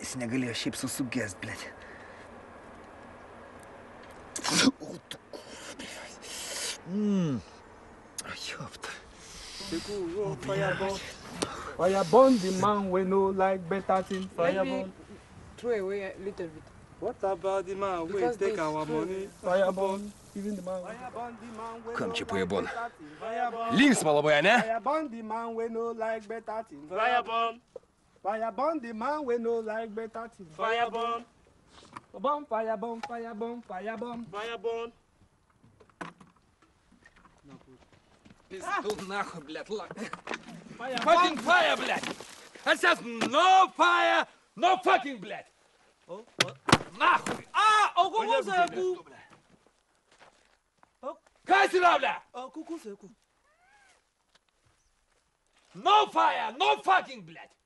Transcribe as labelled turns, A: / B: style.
A: jis negalėjo šiaip susugest, blėt. Mm. O, tu blėt. Mmm. Ajopta.
B: O, fireball. Fireball, the man we know like better thing. Fireball.
C: Throw away a little bit.
D: What about the man
C: who
D: take our money? Fireball.
E: Kam čia
D: pajabon?
E: Linksma labai, ne?
D: Fireball, the man we know like better thing. Fireball. burn. Fire burn the man wey no like better thing. Fire burn.
B: Burn, fire burn, fire burn, fire burn.
D: Fire burn.
E: Пизду нахуй, блядь, лак.
B: Fire
E: Fucking fire, блядь! I says no fire, no fucking, блядь! Нахуй!
B: Ah, oh, go go seku.
E: Kaj si rabля?
B: Oh, kuku seku.
E: No fire, no fucking, блядь! Фу!